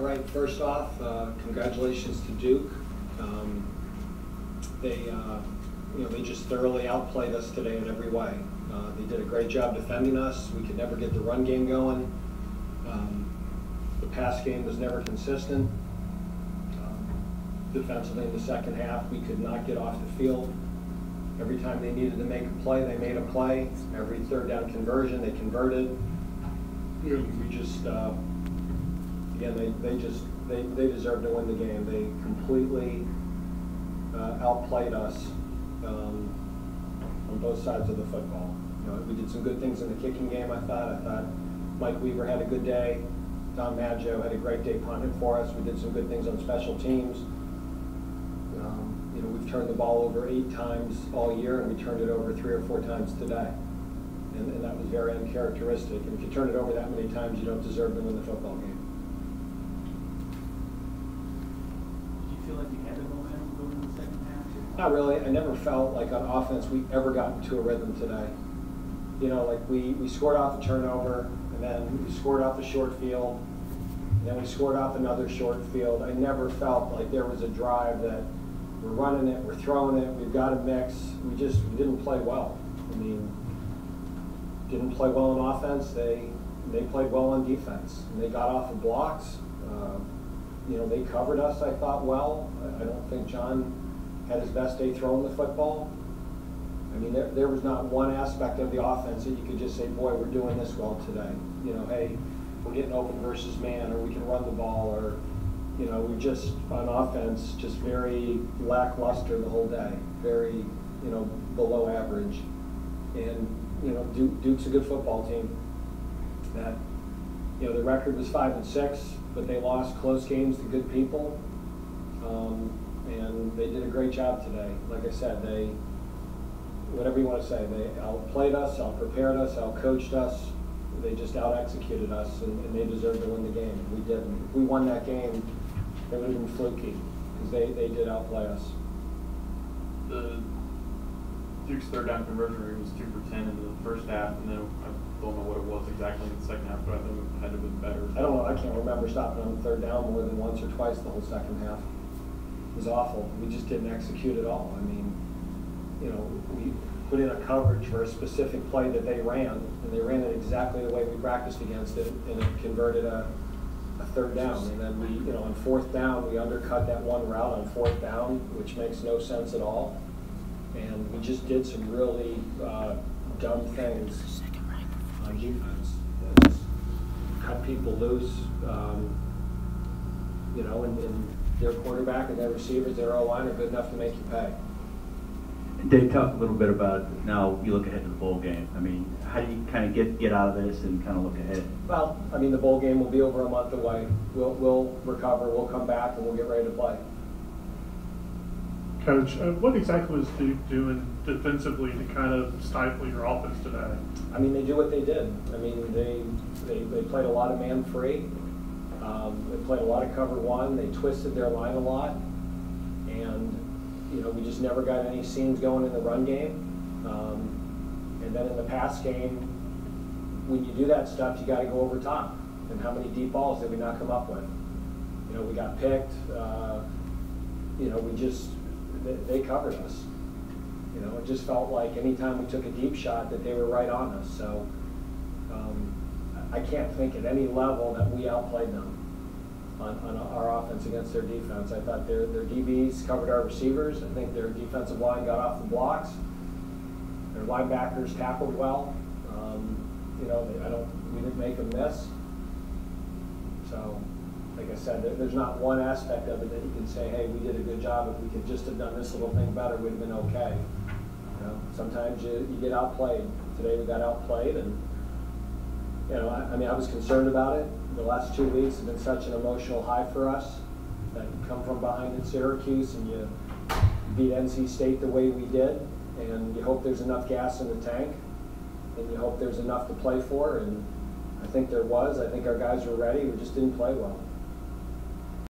All right, first off, uh, congratulations to Duke. Um, They, uh, you know, they just thoroughly outplayed us today in every way. Uh, They did a great job defending us. We could never get the run game going. Um, The pass game was never consistent. Um, Defensively in the second half, we could not get off the field. Every time they needed to make a play, they made a play. Every third down conversion, they converted. We just, uh, again, they, they just, they, they deserve to win the game. They completely uh, outplayed us um, on both sides of the football. You know, we did some good things in the kicking game, I thought. I thought Mike Weaver had a good day. Dom Maggio had a great day punting for us. We did some good things on special teams. Um, You know, we've turned the ball over eight times all year, and we turned it over three or four times today. And, and that was very uncharacteristic. And if you turn it over that many times, you don't deserve to win the football game. Do you had momentum going in the second half? Not really. I never felt like on offense we ever got into a rhythm today. You know, like we, we scored off the turnover, and then we scored off the short field, and then we scored off another short field. I never felt like there was a drive that we're running it, we're throwing it, we've got a mix. We just we didn't play well. I mean, didn't play well on offense. They they played well on defense. And they got off of blocks. Uh, you know, they covered us. I thought well. I, don't think John had his best day throwing the football. I mean, there, there was not one aspect of the offense that you could just say, boy, we're doing this well today. You know, hey, we're getting open versus man, or we can run the ball, or, you know, we just, on offense, just very lackluster the whole day. Very, you know, below average. And, you know, Duke, Duke's a good football team. That, you know, the record was five and six, but they lost close games to good people. Um, and they did a great job today. Like I said, they, whatever you want to say, they outplayed us, outprepared us, outcoached us. They just out-executed us, and, and they deserved to win the game. We didn't. If we won that game, it would have been fluky, because they, they did outplay us. The Duke's third down conversion rate was two for ten in the first half, and then I don't know what it was exactly in the second half, but I think it had to have been better. I don't know, I can't remember stopping on third down more than once or twice the whole second half. It was awful. We just didn't execute at all. I mean, you know, we put in a coverage for a specific play that they ran, and they ran it exactly the way we practiced against it, and it converted a, a third down. And then we, you know, on fourth down, we undercut that one route on fourth down, which makes no sense at all. And we just did some really uh, dumb things on defense. that just Cut people loose, um, you know, and, and their quarterback and their receivers, their O-line are good enough to make you pay. Dave, talk a little bit about now you look ahead to the bowl game. I mean, how do you kind of get, get out of this and kind of look ahead? Well, I mean, the bowl game will be over a month away. We'll, we'll recover, we'll come back, and we'll get ready to play. Coach, uh, what exactly was Duke doing defensively to kind of stifle your offense today? I mean, they do what they did. I mean, they, they, they played a lot of man free. Um, they played a lot of cover one. They twisted their line a lot. And, you know, we just never got any seams going in the run game. Um, and then in the pass game, when you do that stuff, you got to go over top. And how many deep balls did we not come up with? You know, we got picked. Uh, you know, we just, they, they covered us. You know, it just felt like anytime we took a deep shot that they were right on us. So um, I can't think at any level that we outplayed them on, on our offense against their defense. I thought their, their DBs covered our receivers. I think their defensive line got off the blocks. Their linebackers tackled well. Um, you know, I don't, we didn't make them miss. So, I said, there, there's not one aspect of it that you can say, hey, we did a good job. If we could just have done this little thing better, we'd have been okay. You know, sometimes you, you get outplayed. Today we got outplayed, and you know, I, I mean, I was concerned about it. The last two weeks have been such an emotional high for us. That you come from behind in Syracuse and you beat NC State the way we did, and you hope there's enough gas in the tank, and you hope there's enough to play for, and I think there was. I think our guys were ready. We just didn't play well.